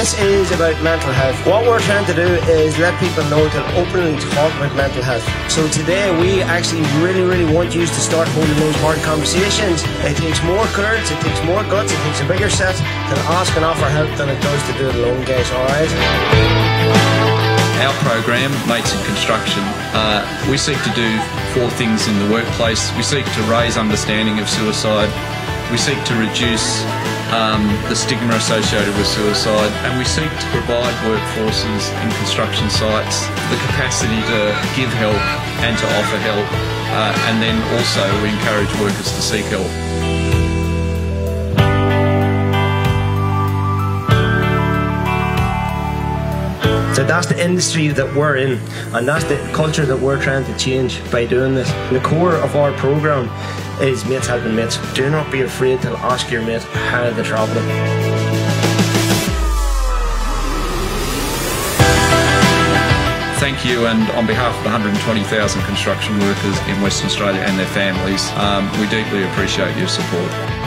this is about mental health. What we're trying to do is let people know to openly talk about mental health. So today we actually really, really want you to start holding those hard conversations. It takes more courage, it takes more guts, it takes a bigger set to ask and offer help than it does to do it alone, guys, alright? Our program, Mates in Construction, uh, we seek to do four things in the workplace. We seek to raise understanding of suicide. We seek to reduce um, the stigma associated with suicide, and we seek to provide workforces in construction sites the capacity to give help and to offer help, uh, and then also we encourage workers to seek help. So that's the industry that we're in, and that's the culture that we're trying to change by doing this. The core of our program is mates helping mates. Do not be afraid to ask your mate how they're travelling. thank you and on behalf of the 120,000 construction workers in Western Australia and their families, um, we deeply appreciate your support.